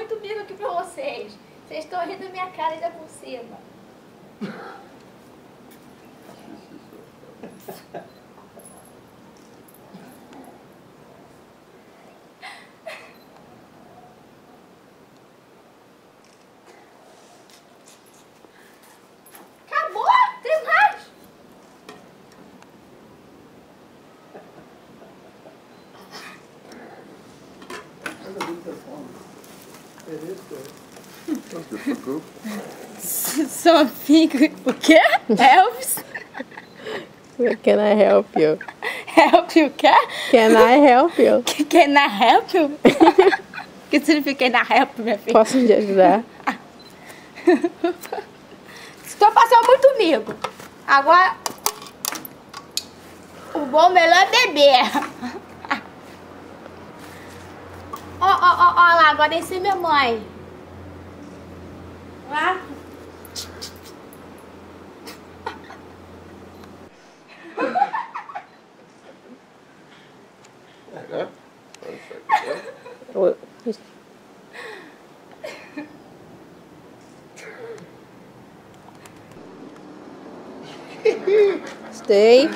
Muito bico aqui pra vocês. Vocês estão rindo da minha cara ainda por cima. Acabou? Tem mais? preocupe. Something. O quê? Helps? Can I help you? Help you, quê? Can I help you? Can I help you? O que significa can I help, minha filha? Posso te ajudar? Estou passando muito mico. Agora, o bom melhor é beber. Ó, ó, ó, lá, agora esse é minha mãe. Lá. Stay.